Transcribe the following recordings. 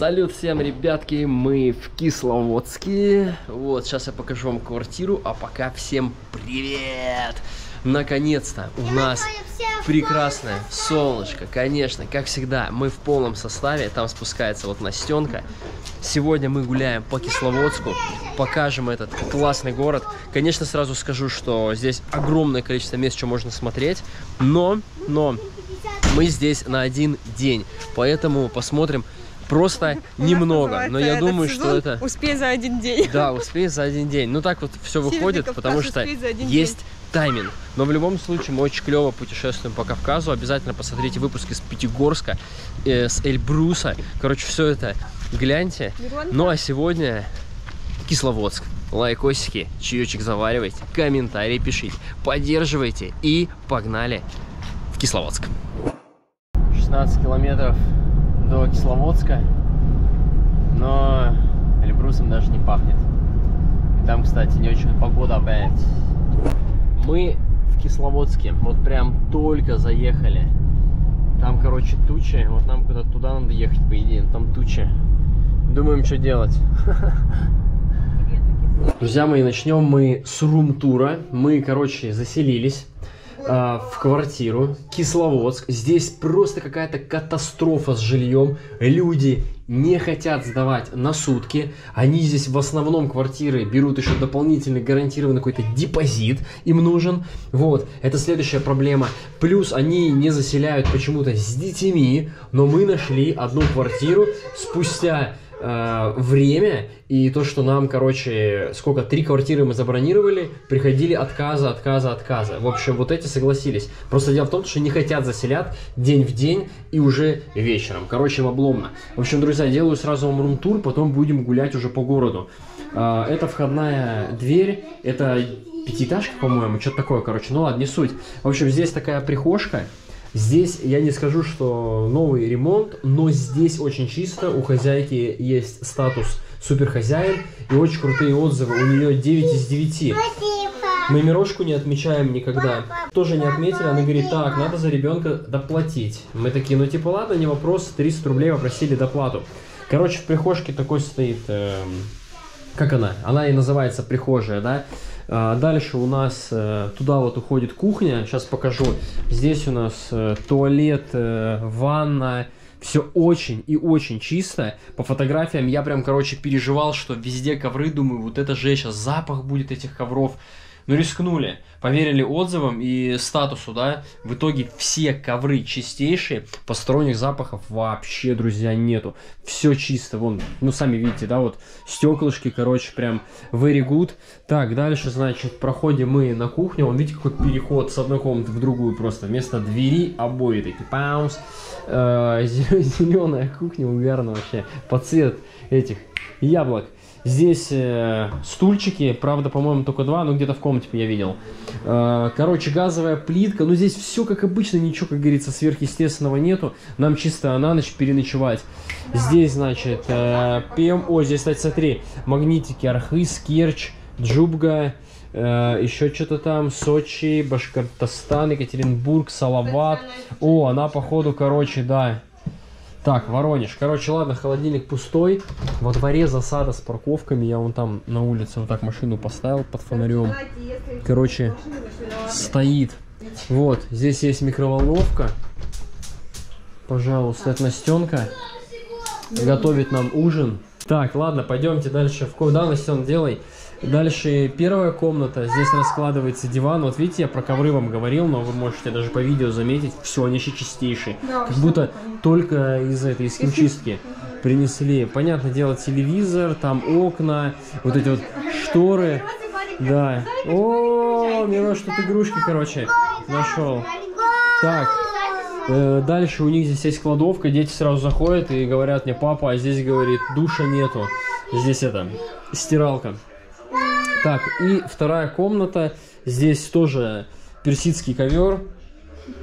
Салют всем, ребятки, мы в Кисловодске. Вот, сейчас я покажу вам квартиру, а пока всем привет! Наконец-то у нас прекрасное солнышко, конечно, как всегда, мы в полном составе, там спускается вот Настенка. Сегодня мы гуляем по Кисловодску, покажем этот классный город. Конечно, сразу скажу, что здесь огромное количество мест, что можно смотреть, но, но мы здесь на один день, поэтому посмотрим просто немного. Но я думаю, что это... Успей за один день. Да, успей за один день. Ну так вот все выходит, потому что есть тайминг. Но в любом случае мы очень клево путешествуем по Кавказу. Обязательно посмотрите выпуски с Пятигорска, э, с Эльбруса. Короче, все это гляньте. Ну а сегодня Кисловодск. Лайкосики, чаечек заваривайте, комментарии пишите, поддерживайте и погнали в Кисловодск. 16 километров до Кисловодска, но Эльбрусом даже не пахнет. И там, кстати, не очень погода опять. Мы в Кисловодске, вот прям только заехали. Там, короче, тучи, вот нам куда-то туда надо ехать, по идее, там тучи. Думаем, что делать. Друзья мои, начнем мы с рум-тура. Мы, короче, заселились а, в квартиру, Кисловодск. Здесь просто какая-то катастрофа с жильем. Люди не хотят сдавать на сутки. Они здесь в основном квартиры берут еще дополнительный гарантированный какой-то депозит им нужен. Вот, это следующая проблема. Плюс они не заселяют почему-то с детьми, но мы нашли одну квартиру спустя э, время и то, что нам, короче, сколько, три квартиры мы забронировали, приходили отказа, отказа, отказа. В общем, вот эти согласились. Просто дело в том, что не хотят заселять день в день и уже вечером. Короче, обломно. В общем, друзья, делаю сразу вам рум-тур, потом будем гулять уже по городу. Э, это входная дверь, это пятиэтажка, по-моему, что-то такое, короче. Ну ладно, не суть. В общем, здесь такая прихожка. Здесь я не скажу, что новый ремонт, но здесь очень чисто. У хозяйки есть статус суперхозяин и очень крутые отзывы. У нее 9 из 9. Мы Мирошку не отмечаем никогда. Тоже не отметили, она говорит, так, надо за ребенка доплатить. Мы такие, ну типа ладно, не вопрос, 300 рублей попросили доплату. Короче, в прихожке такой стоит, э, как она? Она и называется прихожая, да? А дальше у нас э, туда вот уходит кухня. Сейчас покажу. Здесь у нас э, туалет, э, ванна. Все очень и очень чисто. По фотографиям я прям, короче, переживал, что везде ковры. Думаю, вот это же сейчас запах будет этих ковров. Ну, рискнули, поверили отзывам и статусу, да. В итоге все ковры чистейшие, посторонних запахов вообще, друзья, нету. Все чисто, вон, ну, сами видите, да, вот стеклышки, короче, прям very good. Так, дальше, значит, проходим мы на кухню. Вон, видите, какой переход с одной комнаты в другую просто. Вместо двери обои такие, паунс. Э, зеленая кухня, угарно вообще. Под цвет этих яблок. Здесь э, стульчики, правда, по-моему, только два, но где-то в комнате я видел. Э, короче, газовая плитка. Ну, здесь все как обычно, ничего, как говорится, сверхъестественного нету. Нам чисто на ночь переночевать. Здесь, значит, э, пьем... О, здесь, кстати, смотри, магнитики, архыз, керчь, джубга, э, еще что-то там, Сочи, Башкортостан, Екатеринбург, Салават. О, она, походу, короче, да, так, Воронеж. Короче, ладно, холодильник пустой. Во дворе засада с парковками. Я вон там на улице вот так машину поставил под фонарем. Короче, стоит. Вот, здесь есть микроволновка. Пожалуйста, это Настенка. Готовит нам ужин. Так, ладно, пойдемте дальше. В куда, Настен, делай. Дальше первая комната. Здесь раскладывается диван. Вот видите, я про ковры вам говорил, но вы можете даже по видео заметить. Все, они еще чистейшие. Да, как будто только из этой, из химчистки принесли. Понятно дело, телевизор, там окна, вот эти вот шторы. Да. О, Мирош, тут игрушки, короче, нашел. Так, э, дальше у них здесь есть кладовка, дети сразу заходят и говорят мне, папа, а здесь, говорит, душа нету. Здесь это, стиралка. Так, и вторая комната. Здесь тоже персидский ковер.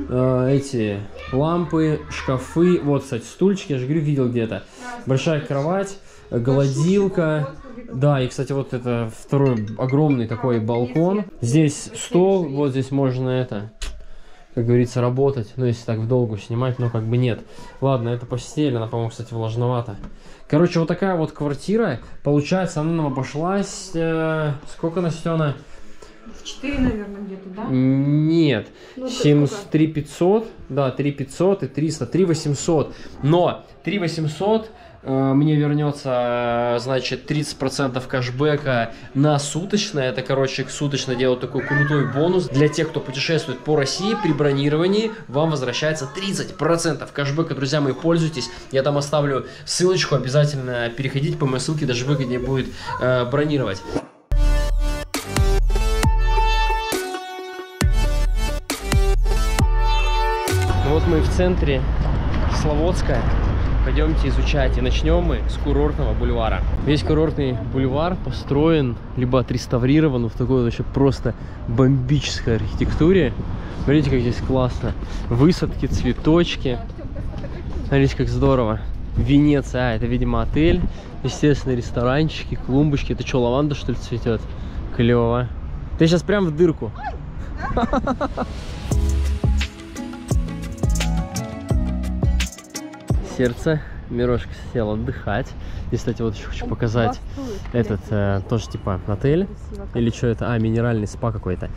Э, эти лампы, шкафы. Вот, кстати, стульчики, я же говорю, видел где-то. Большая кровать, голодилка. Да, и, кстати, вот это второй огромный такой балкон. Здесь стол, вот здесь можно это как говорится, работать. Ну, если так в долгу снимать, но как бы нет. Ладно, это постель, она, по-моему, кстати, влажновата. Короче, вот такая вот квартира. Получается, она нам обошлась... Э, сколько, Настена? В 4, наверное, где-то, да? Нет. Ну, 7, сколько? 3 500, да, 3 500 и 300, 3 800. Но 3 800 э, мне вернется, э, значит, 30% кэшбэка на суточное. Это, короче, суточно делают такой крутой бонус. Для тех, кто путешествует по России, при бронировании вам возвращается 30% кэшбэка. Друзья мои, пользуйтесь. Я там оставлю ссылочку. Обязательно переходите по моей ссылке, даже выгоднее будет э, бронировать. Вот мы в центре Славодска. Пойдемте изучать. И начнем мы с курортного бульвара. Весь курортный бульвар построен, либо отреставрирован в такой вообще просто бомбической архитектуре. Смотрите, как здесь классно. Высадки, цветочки. Смотрите, как здорово. Венеция, а, это, видимо, отель. Естественно, ресторанчики, клумбочки. Это что, лаванда, что ли, цветет? Клево. Ты сейчас прям в дырку. сердце. Мирошка сел отдыхать. И, кстати, вот еще хочу показать этот э, тоже типа отель. Или что это? А, минеральный спа какой-то.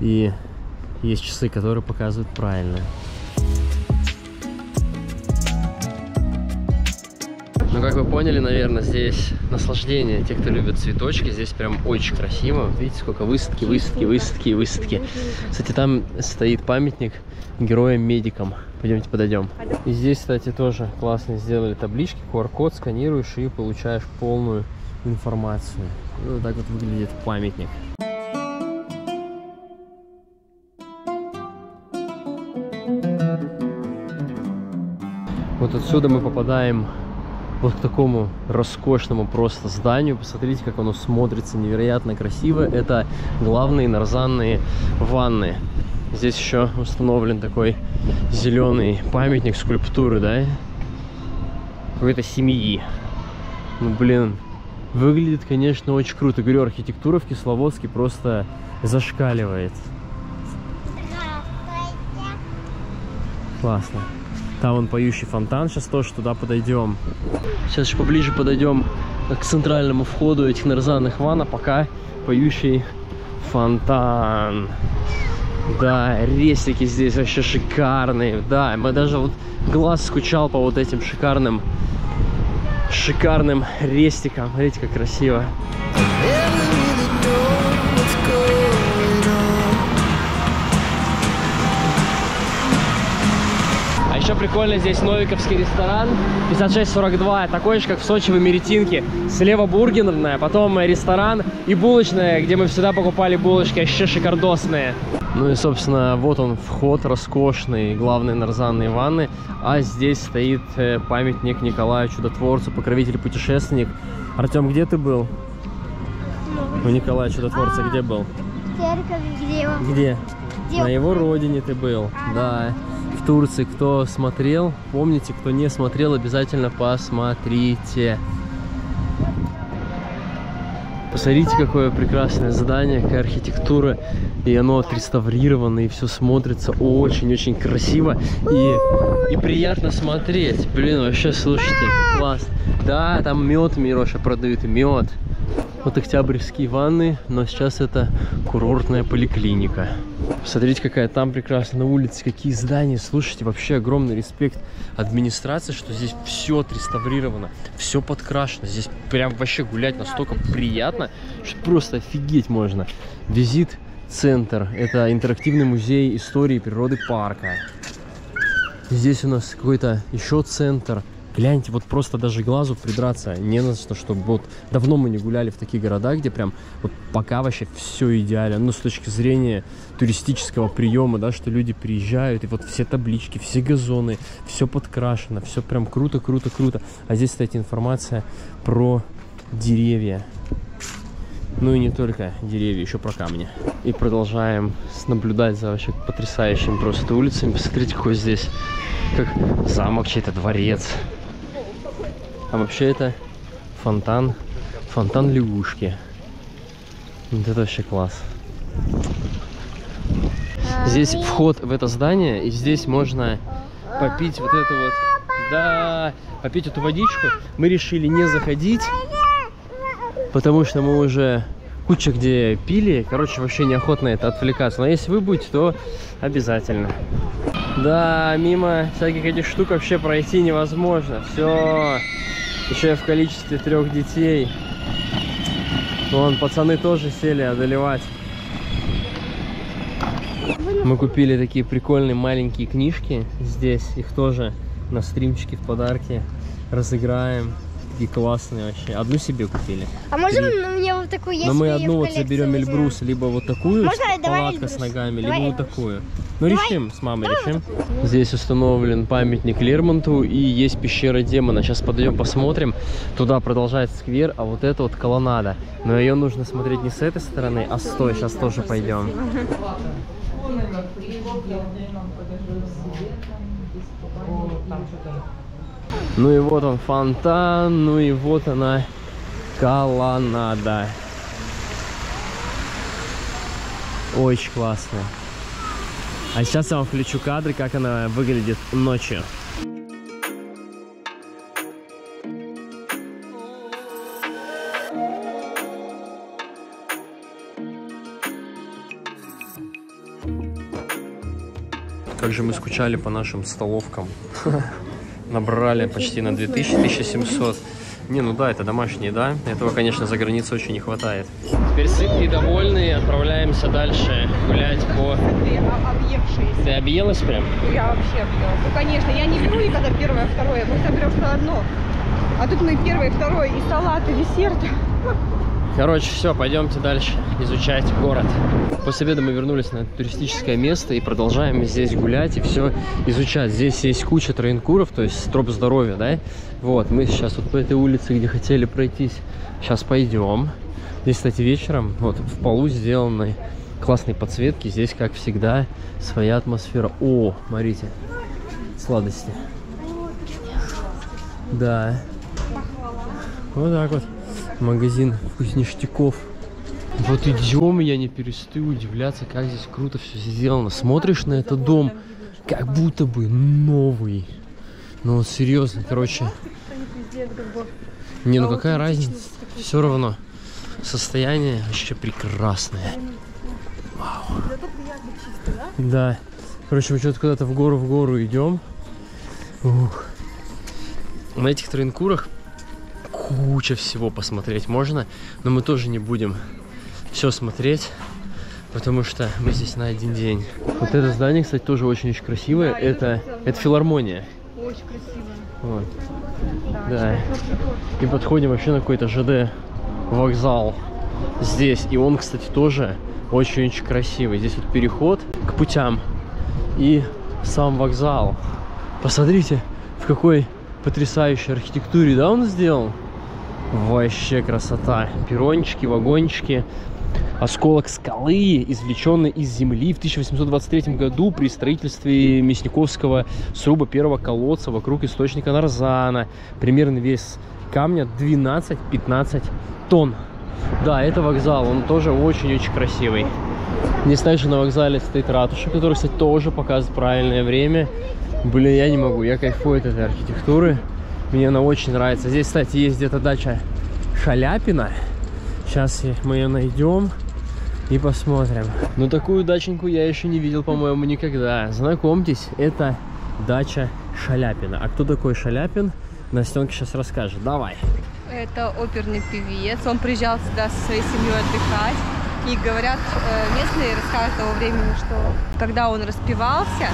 И есть часы, которые показывают правильно. Ну, как вы поняли, наверное, здесь наслаждение. Те, кто любит цветочки, здесь прям очень красиво. Видите, сколько высадки, высадки, высадки, высадки. Кстати, там стоит памятник героям-медикам. Пойдемте подойдем. И здесь, кстати, тоже классно сделали таблички. QR-код сканируешь и получаешь полную информацию. И вот так вот выглядит памятник. Вот отсюда мы попадаем вот к такому роскошному просто зданию. Посмотрите, как оно смотрится невероятно красиво. Это главные нарзанные ванны. Здесь еще установлен такой зеленый памятник скульптуры, да? Какой-то семьи. Ну, блин, выглядит, конечно, очень круто. Говорю, архитектура в Кисловодске просто зашкаливает. Классно. Там вон поющий фонтан, сейчас тоже туда подойдем. Сейчас еще поближе подойдем к центральному входу этих нарзанных ванн, а пока поющий фонтан. Да, рестики здесь вообще шикарные. Да, мы даже вот глаз скучал по вот этим шикарным, шикарным рестикам. Смотрите, как красиво. Еще прикольно здесь Новиковский ресторан 5642, такой же, как в Сочи в Эмеретинке. Слева бургерная, потом ресторан и булочная, где мы всегда покупали булочки, вообще шикардосные. Ну и, собственно, вот он вход роскошный, главные нарзанные ванны. А здесь стоит э, памятник Николаю Чудотворцу, покровитель-путешественник. Артем, где ты был? У Николая Чудотворца где был? Церковь где? Где? Где? На его родине ты был, да. Турции. Кто смотрел, помните, кто не смотрел, обязательно посмотрите. Посмотрите, какое прекрасное здание, какая архитектура. И оно отреставрировано, и все смотрится очень-очень красиво. И, и приятно смотреть. Блин, вообще, слушайте, класс. Да, там мед Мироша продают, мед. Вот октябрьские ванны, но сейчас это курортная поликлиника. Смотрите, какая там прекрасная на улице, какие здания. Слушайте, вообще огромный респект администрации, что здесь все отреставрировано, все подкрашено. Здесь прям вообще гулять настолько приятно, что просто офигеть можно. Визит центр. Это интерактивный музей истории природы парка. Здесь у нас какой-то еще центр. Гляньте, вот просто даже глазу придраться не на что, чтобы вот давно мы не гуляли в такие города, где прям вот пока вообще все идеально. Ну, с точки зрения туристического приема, да, что люди приезжают, и вот все таблички, все газоны, все подкрашено, все прям круто, круто, круто. А здесь, кстати, информация про деревья. Ну и не только деревья, еще про камни. И продолжаем наблюдать за вообще потрясающими просто улицами. Посмотрите, какой здесь, как замок, чей-то дворец. А вообще это фонтан, фонтан лягушки. Вот это вообще класс. Здесь вход в это здание, и здесь можно попить вот эту вот, да, попить эту водичку. Мы решили не заходить, потому что мы уже куча где пили. Короче, вообще неохотно это отвлекаться. Но если вы будете, то обязательно. Да, мимо всяких этих штук вообще пройти невозможно. Все. Еще в количестве трех детей. Вон, пацаны тоже сели одолевать. Мы купили такие прикольные маленькие книжки здесь. Их тоже на стримчике в подарки разыграем. Такие классные вообще. Одну себе купили. А можем Три. у меня вот такую есть? Но мы одну вот заберем. Эльбрус, либо вот такую Можно? Давай палатка с ногами, Давай либо вот такую. Ну Давай. решим, с мамой решим. Здесь установлен памятник Лермонтову и есть пещера демона. Сейчас подойдем посмотрим. Туда продолжается сквер, а вот это вот колоннада. Но ее нужно смотреть не с этой стороны, а с той. Сейчас тоже пойдем. Ну и вот он фонтан, ну и вот она колоннада. Очень классно. А сейчас я вам включу кадры, как она выглядит ночью. Как же мы скучали по нашим столовкам. Набрали почти на 2000-1700. Не, ну да, это домашняя еда. Этого, конечно, за границей очень не хватает. Теперь сытые и довольные отправляемся дальше гулять по... Объевшиеся. Ты объелась прям? Я вообще объелась. Ну, конечно, я не беру никогда первое, второе. Мы берем что одно. А тут мы первое, второе, и салат, и десерт. Короче, все, пойдемте дальше изучать город. После обеда мы вернулись на туристическое место и продолжаем здесь гулять и все изучать. Здесь есть куча троенкуров, то есть троп здоровья, да? Вот, мы сейчас вот по этой улице, где хотели пройтись, сейчас пойдем. Здесь, кстати, вечером вот в полу сделаны классные подсветки. Здесь, как всегда, своя атмосфера. О, смотрите, сладости. Да. Вот так вот. Магазин вкусништяков. Вот идем, я не перестаю удивляться, как здесь круто все сделано. Смотришь на этот дом, как будто бы новый. Ну вот серьезно, короче. Не, ну какая разница? Все равно. Состояние вообще прекрасное. Вау. Да. Короче, мы что-то куда-то в гору в гору идем. Ух. На этих тренкурах куча всего посмотреть можно, но мы тоже не будем все смотреть, потому что мы здесь на один день. Вот это здание, кстати, тоже очень-очень красивое. Да, это, это филармония. Очень красиво. Вот. Да. И подходим вообще на какой-то ЖД вокзал здесь. И он, кстати, тоже очень-очень красивый. Здесь вот переход к путям и сам вокзал. Посмотрите, в какой потрясающей архитектуре, да, он сделан? Вообще красота. Перрончики, вагончики. Осколок скалы, извлеченный из земли в 1823 году при строительстве Мясниковского сруба первого колодца вокруг источника Нарзана. Примерный вес камня 12-15 тонн. Да, это вокзал, он тоже очень-очень красивый. Здесь также на вокзале стоит ратуша, которая, кстати, тоже показывает правильное время. Блин, я не могу, я кайфую от этой архитектуры. Мне она очень нравится. Здесь, кстати, есть где-то дача Шаляпина. Сейчас мы ее найдем и посмотрим. Ну, такую даченьку я еще не видел, по-моему, никогда. Знакомьтесь, это дача Шаляпина. А кто такой Шаляпин? Настенка сейчас расскажет. Давай. Это оперный певец. Он приезжал сюда со своей семьей отдыхать. И говорят, э, местные рассказывают того времени, что когда он распевался,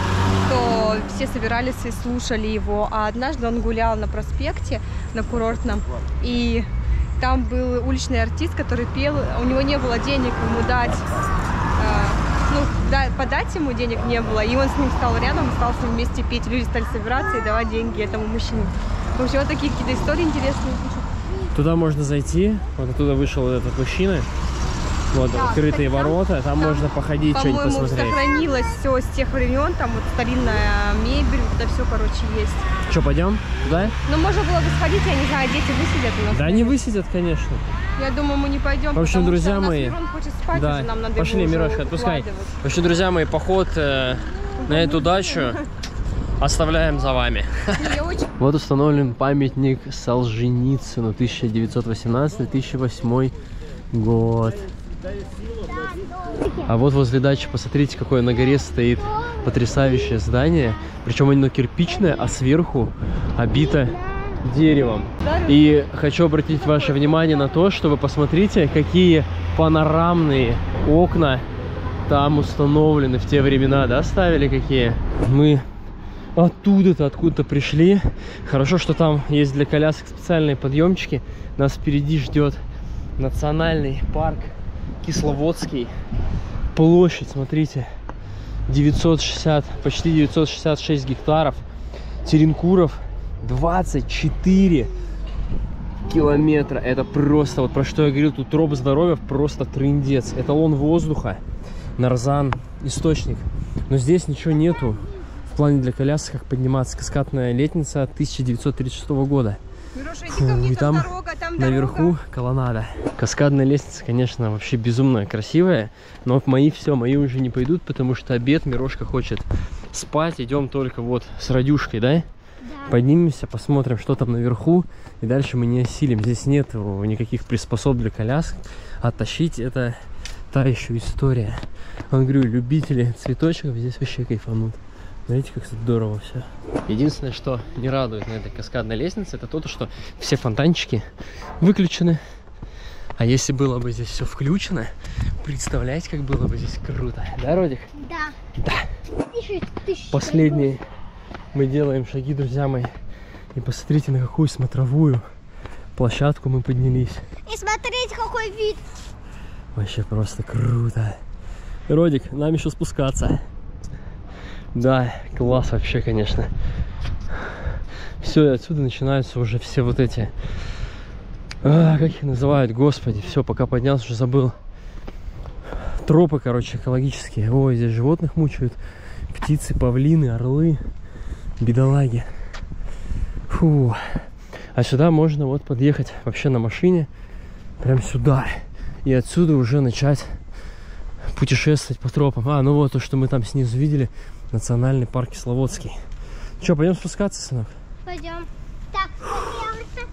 то все собирались и слушали его. А однажды он гулял на проспекте, на курортном, и там был уличный артист, который пел. У него не было денег ему дать, э, ну, да, подать ему денег не было. И он с ним стал рядом, стал с ним вместе петь. Люди стали собираться и давать деньги этому мужчине. В общем, вот такие какие-то истории интересные. Туда можно зайти. Вот оттуда вышел этот мужчина. Вот Да, открытые там- ворота, там можно походить, что-нибудь посмотреть. сохранилось все с тех времен, там вот старинная мебель, это все, короче, есть. Что, пойдем? Да? Но можно было бы сходить, я не знаю, дети высидят у нас. Да, не высидят, конечно. Я думаю, мы не пойдем, В общем, друзья мои, спать да, уже, нам надо пошли, Мирошка, отпускай. В общем, друзья мои, поход э, на эту дачу оставляем за вами. Очень Вот установлен памятник Солженицыну 1918-2008 год. А вот возле дачи, посмотрите, какое на горе стоит потрясающее здание. Причем оно кирпичное, а сверху обито деревом. И хочу обратить ваше внимание на то, что вы посмотрите, какие панорамные окна там установлены в те времена, да, ставили какие? Мы оттуда-то, откуда-то пришли. Хорошо, что там есть для колясок специальные подъемчики. Нас впереди ждет национальный парк Кисловодский. Площадь, смотрите, 960, почти 966 гектаров. Теренкуров 24 километра. Это просто, вот про что я говорил, тут троп здоровья просто трындец. Эталон воздуха, нарзан, источник. Но здесь ничего нету в плане для колясок, как подниматься. Каскадная лестница 1936 года. Фу, мне, и там, там дорога, там Наверху дорога. колоннада. Каскадная лестница, конечно, вообще безумно красивая. Но мои все, мои уже не пойдут, потому что обед Мирошка хочет спать. Идем только вот с Радюшкой, да? Да. Поднимемся, посмотрим, что там наверху. И дальше мы не осилим. Здесь нет никаких приспособ для колясок. Оттащить это та еще история. Он говорю, любители цветочков здесь вообще кайфанут. Смотрите, как здорово все. Единственное, что не радует на этой каскадной лестнице, это то, что все фонтанчики выключены. А если было бы здесь все включено, представляете, как было бы здесь круто. Да, Родик? Да. Да. Последние мы делаем шаги, друзья мои. И посмотрите, на какую смотровую площадку мы поднялись. И смотрите, какой вид. Вообще просто круто. Родик, нам еще спускаться. Да, класс вообще, конечно. Все, и отсюда начинаются уже все вот эти... а, как их называют, господи, все, пока поднялся, уже забыл. Тропы, короче, экологические. Ой, здесь животных мучают. Птицы, павлины, орлы, бедолаги. Фу. А сюда можно вот подъехать вообще на машине. Прям сюда. И отсюда уже начать путешествовать по тропам. А, ну вот то, что мы там снизу видели. Национальный парк Кисловодский. Че, пойдем спускаться, сынок? Пойдем. Так, поднялся.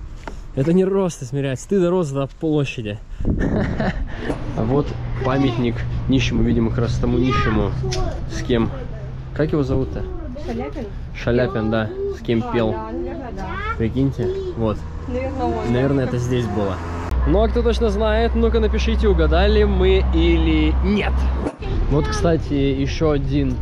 Это не рост измерять, ты дорос до площади. А вот памятник нищему, видимо, как раз тому нищему. С кем? Как его зовут-то? Шаляпин? Шаляпин, да. С кем пел. Наверное, да. Прикиньте. Вот. Наверное, это здесь было. Ну, а кто точно знает, ну-ка напишите, угадали мы или нет. Вот, кстати, еще один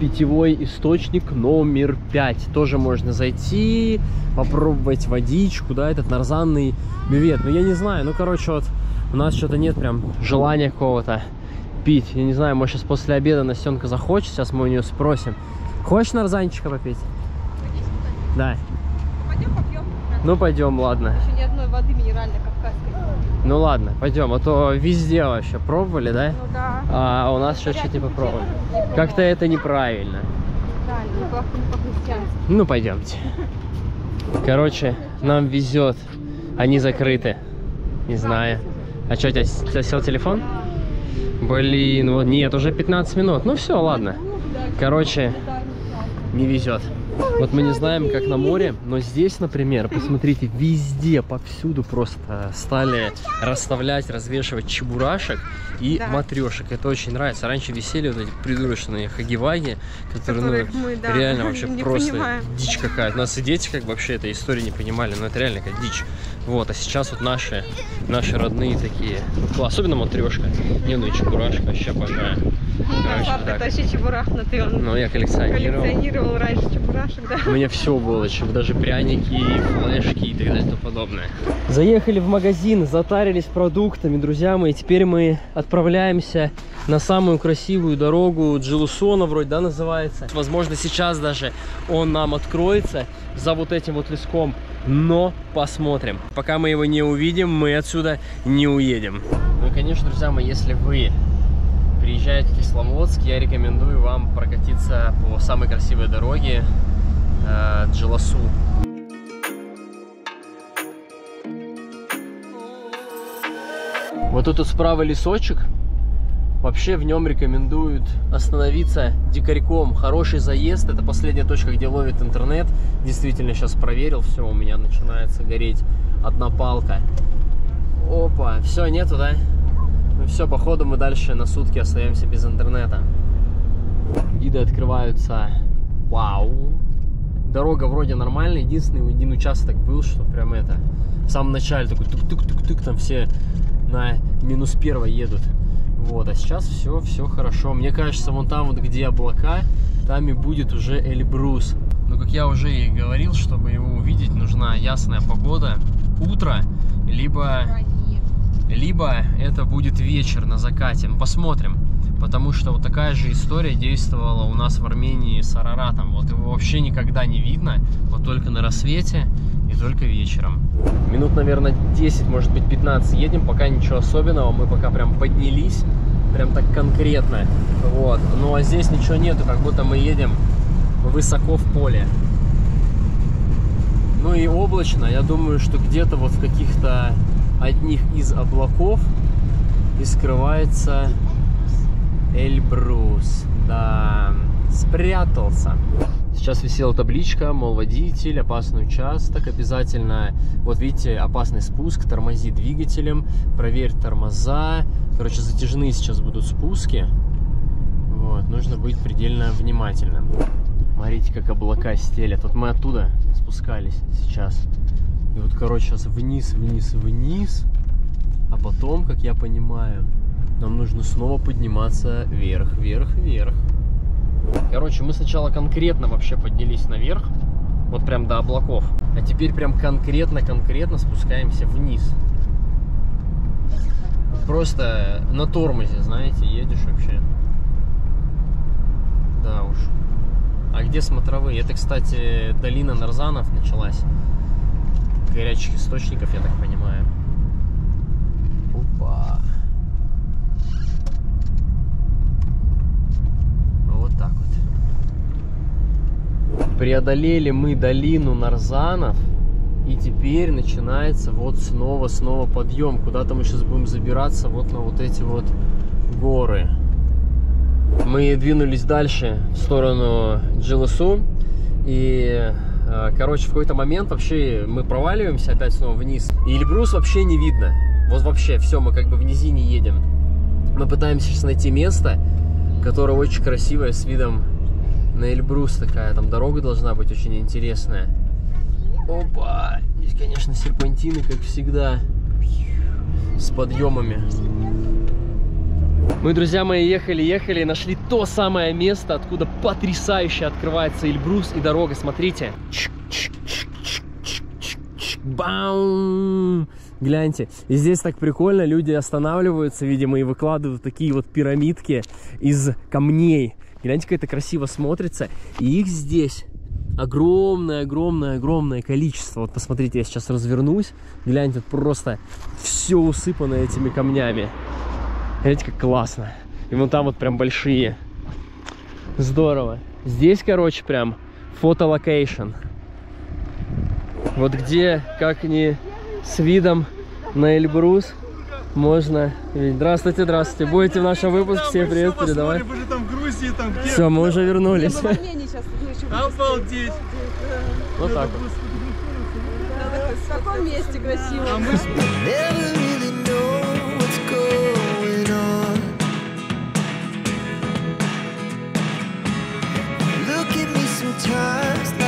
питьевой источник номер 5. Тоже можно зайти, попробовать водичку, да, этот нарзанный бювет. Ну, я не знаю, ну, короче, вот у нас что-то нет прям желания какого-то пить. Я не знаю, может, сейчас после обеда Настенка захочет, сейчас мы у нее спросим. Хочешь нарзанчика попить? Да. Пойдем попьем. Ну, пойдем, ладно. Еще ни одной воды минеральной кавказской. Ну ладно, пойдем, а то везде вообще пробовали, да? Ну да. А у нас еще чуть не попробовали. Как-то это неправильно. Да, неплохо, не. Ну, пойдемте. Короче, нам везет. Они закрыты. Не знаю. А что, у тебя с- у тебя сел телефон? Блин, вот нет, уже 15 минут. Ну все, ладно. Короче, не везет. Вот мы не знаем, как на море, но здесь, например, посмотрите, везде, повсюду просто стали расставлять, развешивать чебурашек и Да. матрешек. Это очень нравится. Раньше висели вот эти придурочные хагиваги, которые, ну, Которых мы, да, реально вообще просто понимаем. дичь какая-то. У нас и дети как бы вообще этой истории не понимали, но это реально как дичь. Вот, а сейчас вот наши, наши родные такие, ну, особенно матрешка, не, ну и чебурашка вообще обожаю. Это вообще чебурашнутый. Он Ну, я коллекционировал. коллекционировал раньше чебурашек, да. У меня все было, чем даже пряники, флешки и так далее и тому подобное. Заехали в магазин, затарились продуктами, друзья мои. Теперь мы отправляемся на самую красивую дорогу Джилусона, вроде, да, называется. Возможно, сейчас даже он нам откроется за вот этим вот леском. Но посмотрим. Пока мы его не увидим, мы отсюда не уедем. Ну, конечно, друзья мои, если вы приезжаете в Кисловодск, я рекомендую вам прокатиться по самой красивой дороге э, Джиласу. Вот тут вот справа лесочек. Вообще в нем рекомендуют остановиться дикарьком. Хороший заезд. Это последняя точка, где ловит интернет. Действительно, сейчас проверил. Все, у меня начинается гореть одна палка. Опа, все, нету, да? Ну все, походу мы дальше на сутки остаемся без интернета. Виды открываются. Вау. Дорога вроде нормальная. Единственный один участок был, что прям это... В самом начале такой тук-тук-тук-тук, там все на минус первой едут. Вот, а сейчас все, все хорошо. Мне кажется, вон там вот, где облака, там и будет уже Эльбрус. Но, как я уже и говорил, чтобы его увидеть, нужна ясная погода, утро, либо, либо это будет вечер на закате. Посмотрим. Потому что вот такая же история действовала у нас в Армении с Араратом. Вот его вообще никогда не видно, вот только на рассвете и только вечером. Минут, наверное, 10, может быть 15 едем, пока ничего особенного, мы пока прям поднялись, прям так конкретно, вот. Ну а здесь ничего нету, как будто мы едем высоко в поле. Ну и облачно, я думаю, что где-то вот в каких-то одних из облаков и скрывается Эльбрус. Да, спрятался. Сейчас висела табличка, мол, водитель, опасный участок, обязательно, вот видите, опасный спуск, тормози двигателем, проверь тормоза. Короче, затяжные сейчас будут спуски. Вот, нужно быть предельно внимательным. Смотрите, как облака стелят. Вот мы оттуда спускались сейчас. И вот, короче, сейчас вниз, вниз, вниз. А потом, как я понимаю, нам нужно снова подниматься вверх, вверх, вверх. Короче, мы сначала конкретно вообще поднялись наверх, вот прям до облаков, а теперь прям конкретно-конкретно спускаемся вниз. Просто на тормозе, знаете, едешь вообще. Да уж. А где смотровые? Это, кстати, долина Нарзанов началась. Горячих источников, я так понимаю. Опа. Вот так вот. Преодолели мы долину Нарзанов. И теперь начинается вот снова-снова подъем. Куда-то мы сейчас будем забираться вот на вот эти вот горы. Мы двинулись дальше в сторону Джилысу. И, короче, в какой-то момент вообще мы проваливаемся опять снова вниз. И Эльбрус вообще не видно. Вот вообще, все, мы как бы в низине едем. Мы пытаемся сейчас найти место, которое очень красивое, с видом на Эльбрус такая. Там дорога должна быть очень интересная. Опа! Здесь, конечно, серпантины, как всегда, с подъемами. Мы, друзья мои, ехали-ехали и нашли то самое место, откуда потрясающе открывается Эльбрус и дорога. Смотрите. Бам! Гляньте, и здесь так прикольно, люди останавливаются, видимо, и выкладывают такие вот пирамидки из камней. Гляньте, как это красиво смотрится. И их здесь огромное-огромное-огромное количество. Вот посмотрите, я сейчас развернусь. Гляньте, просто все усыпано этими камнями. Видите, как классно. И вон там вот прям большие. Здорово. Здесь, короче, прям фото location. Вот где, как ни с видом на Эльбрус, можно видеть. Здравствуйте, здравствуйте. Будете в нашем выпуске, всем привет передавай. Вы же там в Грузии, там где? Все, мы уже вернулись. Обалдеть. Вот так вот. В каком месте красиво? А мы sometimes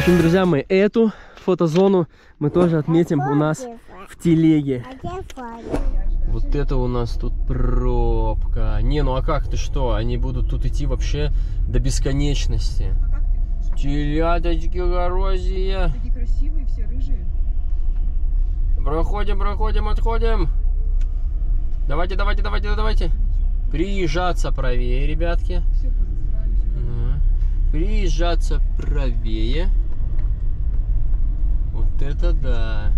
общем, друзья, мы эту фотозону мы тоже отметим у нас в телеге. Вот это у нас тут пробка. Не, ну а как ты что? Они будут тут идти вообще до бесконечности. Теляточки горозия. Такие красивые, все рыжие. Проходим, проходим, отходим. Давайте, давайте, давайте, давайте. Приезжаться правее, ребятки. Все. Приезжаться правее. Вот это да.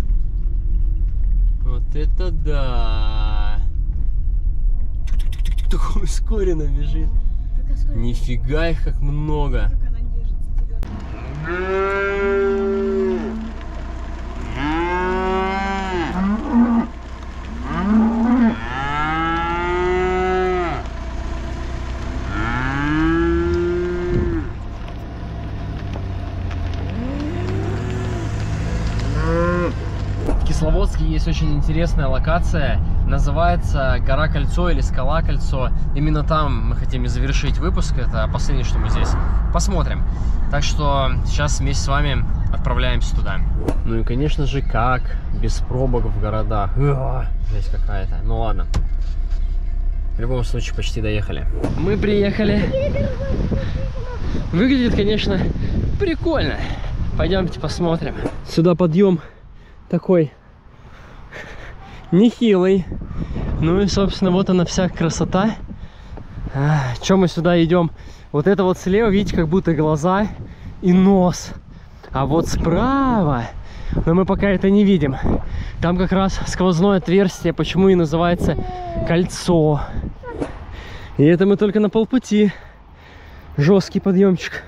Вот это да. Так ускоренно бежит. Нифига их как много. Как она нежится, зелёная. В Кисловодске есть очень интересная локация, называется Гора Кольцо или Скала Кольцо. Именно там мы хотим и завершить выпуск, это последнее, что мы здесь посмотрим. Так что сейчас вместе с вами отправляемся туда. Ну и, конечно же, как без пробок в городах. Жесть какая-то. Ну ладно. В любом случае, почти доехали. Мы приехали. Выглядит, конечно, прикольно. Пойдемте посмотрим. Сюда подъем такой нехилый. Ну и, собственно, вот она вся красота. Чем мы сюда идем? Вот это вот слева, видите, как будто глаза и нос. А вот справа, но мы пока это не видим. Там как раз сквозное отверстие, почему и называется кольцо. И это мы только на полпути. Жесткий подъемчик.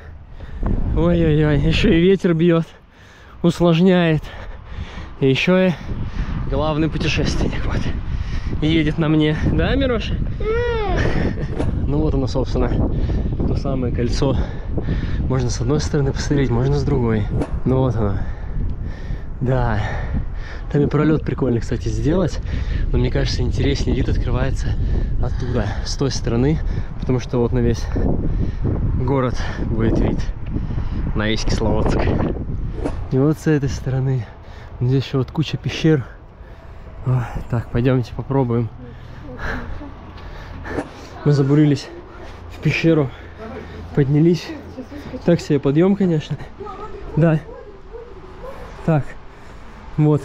Ой-ой-ой, еще и ветер бьет, усложняет. И еще и главный путешественник вот едет на мне. Да, Мироша? Ну вот оно, собственно, то самое кольцо. Можно с одной стороны посмотреть, можно с другой. Ну вот оно. Да. Там и пролет прикольно, кстати, сделать. Но мне кажется, интереснее вид открывается оттуда, с той стороны. Потому что вот на весь город будет вид. На весь Кисловодск. И вот с этой стороны. Здесь еще вот куча пещер. Так, пойдемте попробуем. Мы забурились в пещеру, поднялись. Так себе подъем, конечно. Да. Так, вот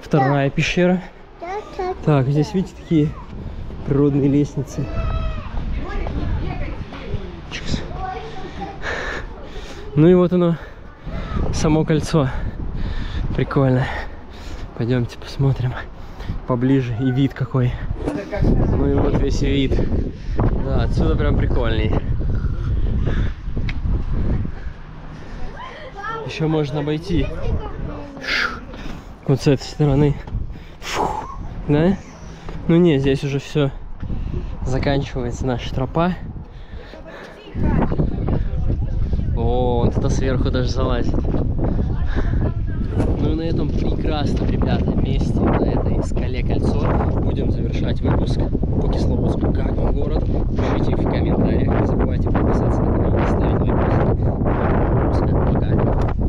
вторая пещера. Так, здесь, видите, такие природные лестницы. Чикс. Ну и вот оно, само кольцо. Прикольно. Пойдемте посмотрим поближе. И вид какой. Ну и вот весь вид. Да, отсюда прям прикольней. Еще можно обойти. Вот с этой стороны. Фух. Да? Ну не, здесь уже все заканчивается наша тропа. О, он туда сверху даже залазит этом прекрасном, ребята, месте, на этой скале кольцо, будем завершать выпуск по Кисловодску. Как вам город? Пишите в комментариях. Не забывайте подписаться на канал, ставить лайк. Пока.